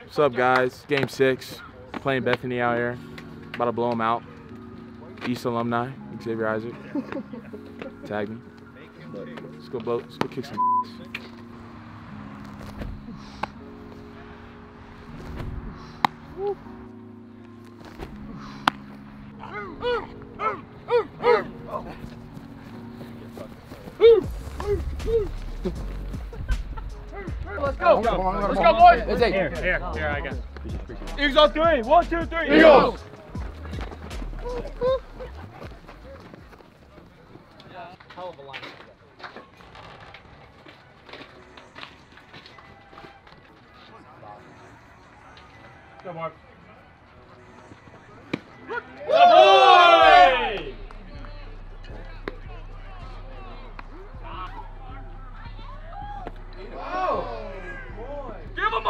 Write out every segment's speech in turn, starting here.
What's up, guys? Game six. Playing Bethany out here. About to blow them out. East alumni, Xavier Isaac. Tag me. Let's go blow. Let's go kick some. Let's Here, here, here, I got it. Eagles on three. One, two, three. Eagles. Hell of a line. Go, Mark. Good boy!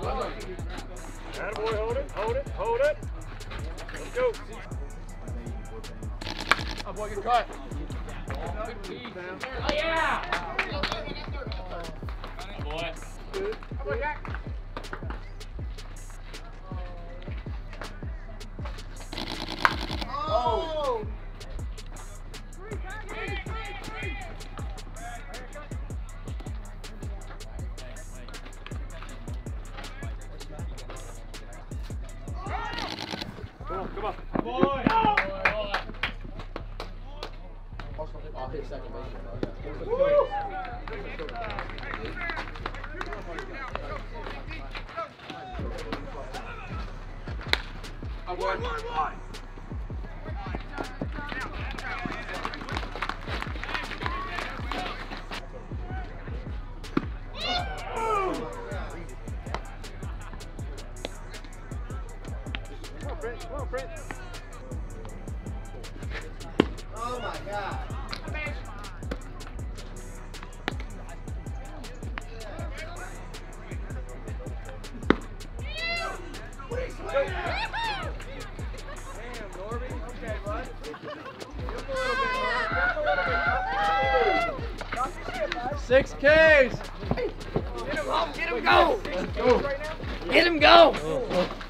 Attaboy, hold it, hold it, hold it. Let's go. Oh, boy, get cut. Oh, yeah! boy. Oh! Come on, come on. Boy! One, one, one! Your shit, bud. Six Ks. Get him home. Get him go. Get him go! When the wake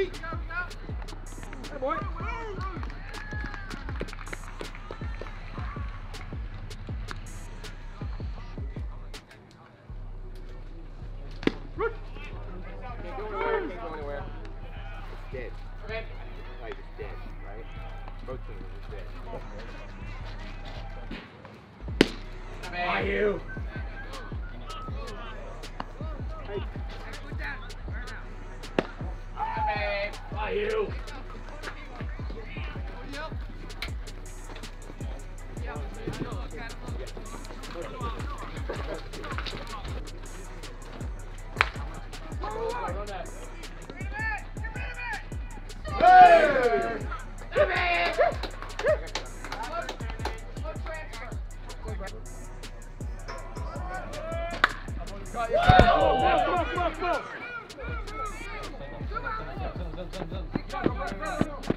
Hey, boy. By you. Come Hey, babe.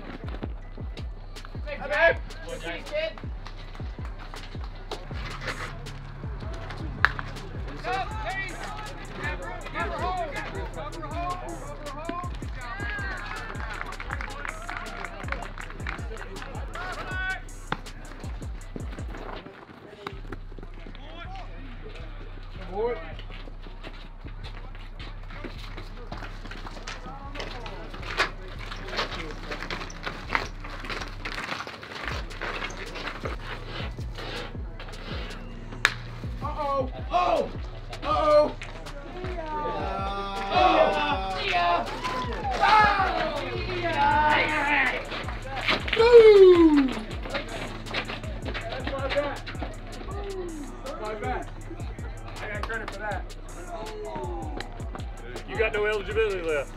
You got no eligibility left.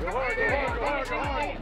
Go hard, go hard, go hard, go hard.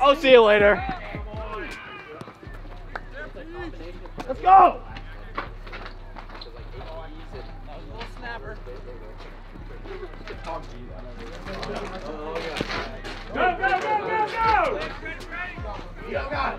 I'll see you later. Let's go. Go, go, go, go, go!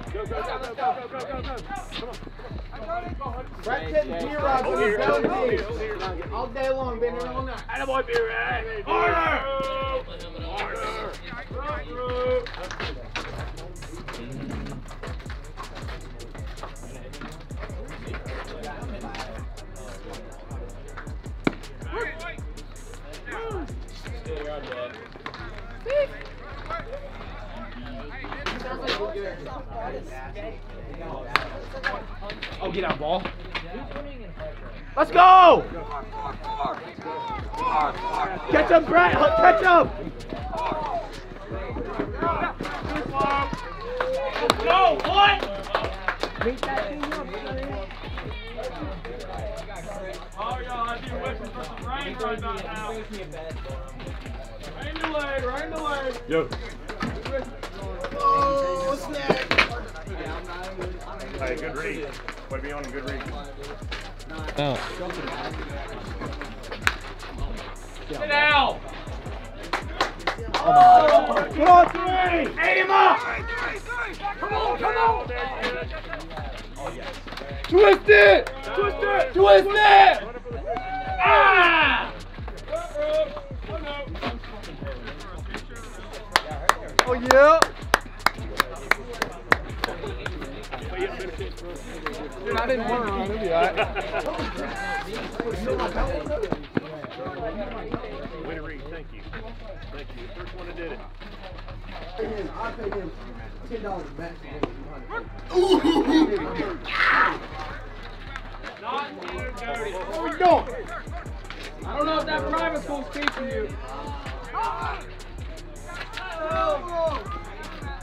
Go, go, go, go, go, go, go, go, go. Hold on belly. here, hold here. All day long, been here all night. Attaboy, B-Ray. Harder! Harder! Oh, Oh, y'all, I do wishing for some rain right about now. Rain delayed, rain delayed. Yo. Oh, snap. Hey, good read. Way be on good read. Sit down. Come on, three. Aim up. Come on, come on. Twist it. Twist it. Twist it. Ah. Oh yeah. Dude, I didn't want to run. It'll be all right. Way to read. Thank you. Thank you. First one that did it. I'll pay him ten dollars back. Not dirty. What are we doing? I don't know if that private school's teaching you.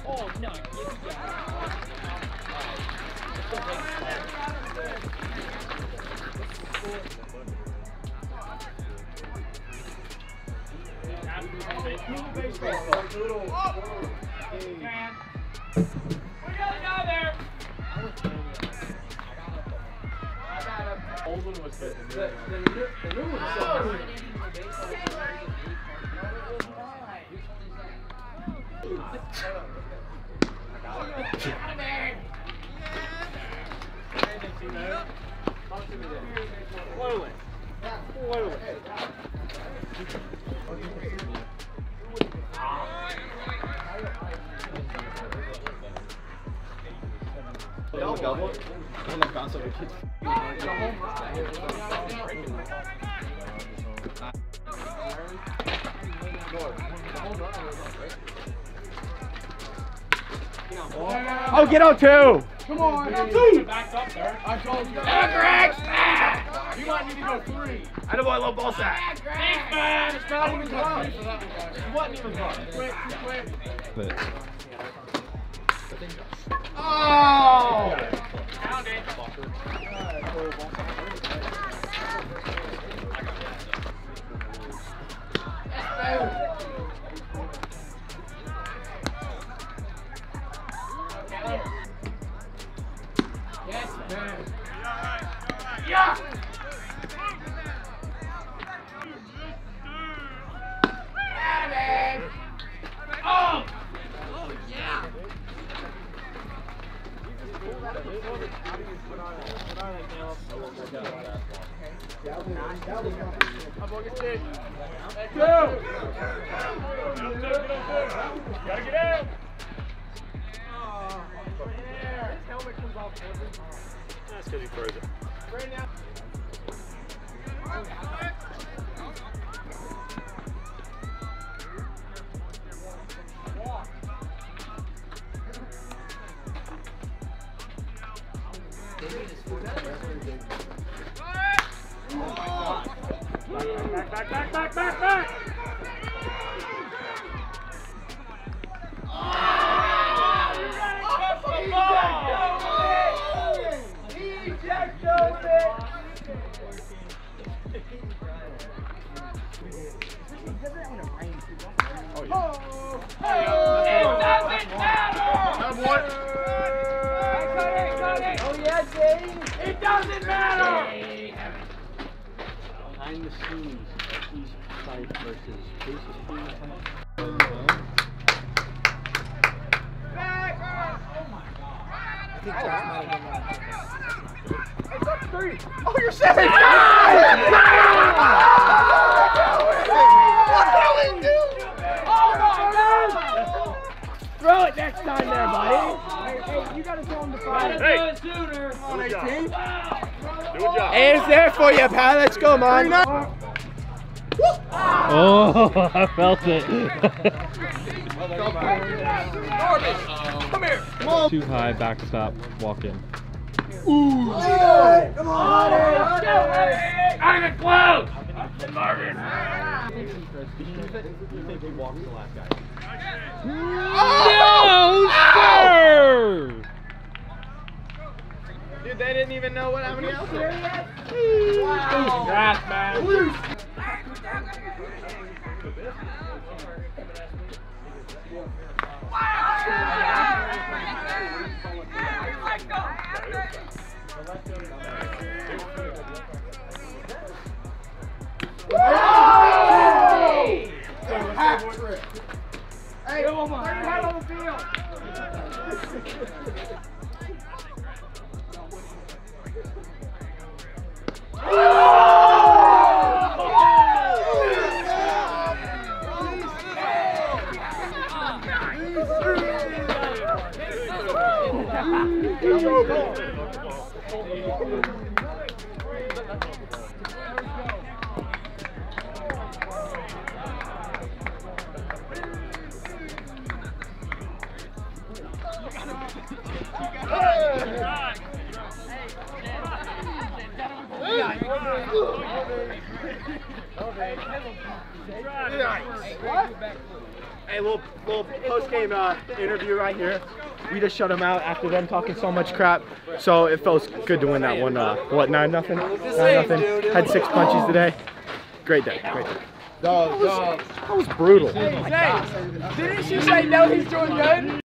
We got a guy there. old one was good. The, the, the, new, the new one sucks. What away. What away. Double, double. Oh, get out two. Come on, two. Back up there. I told you. You might need to go three. I know I love ball sack. Thanks, man. It's not even close. It wasn't even close. Quick, quick. Oh! Found it. I think Josh might have been right. It's up Throw it next time there, buddy. Hey, hey you gotta tell him to fire. Hey. do it sooner. Aim's there for you, pal. Let's go, man. Oh, I felt it. Come here. Too high, back stop, walk in. Ooh. Come on, I'm in close. You think he walks the last guy? No, sir! Dude, they didn't even know what else there yet. Congrats, man. Hey, throw your head on the field. Hey, little little post game uh, interview right here. We just shut them out after them talking so much crap. So it feels good to win that one. Uh, what nine nothing? Nine nothing. Had six punches today. Great day. Great day. Dog, dog. That was brutal. Didn't you say no? He's doing good.